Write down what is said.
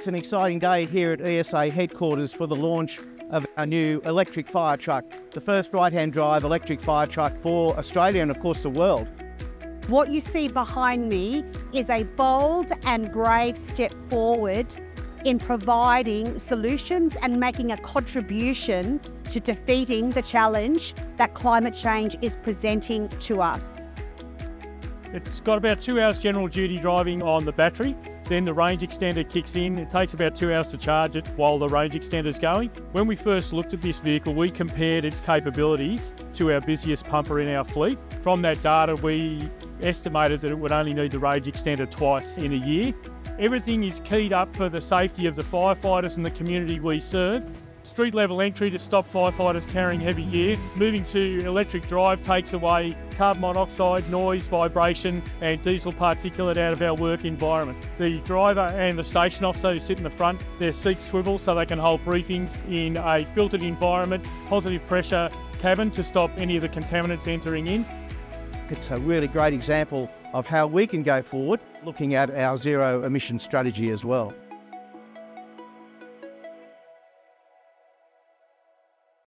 It's an exciting day here at ESA headquarters for the launch of our new electric fire truck, the first right-hand drive electric fire truck for Australia and of course the world. What you see behind me is a bold and brave step forward in providing solutions and making a contribution to defeating the challenge that climate change is presenting to us. It's got about two hours general duty driving on the battery. Then the range extender kicks in. It takes about two hours to charge it while the range extender is going. When we first looked at this vehicle, we compared its capabilities to our busiest pumper in our fleet. From that data, we estimated that it would only need the range extender twice in a year. Everything is keyed up for the safety of the firefighters and the community we serve. Street level entry to stop firefighters carrying heavy gear. Moving to electric drive takes away carbon monoxide, noise, vibration, and diesel particulate out of our work environment. The driver and the station officer who sit in the front, their seats swivel so they can hold briefings in a filtered environment, positive pressure cabin to stop any of the contaminants entering in. It's a really great example of how we can go forward looking at our zero emission strategy as well.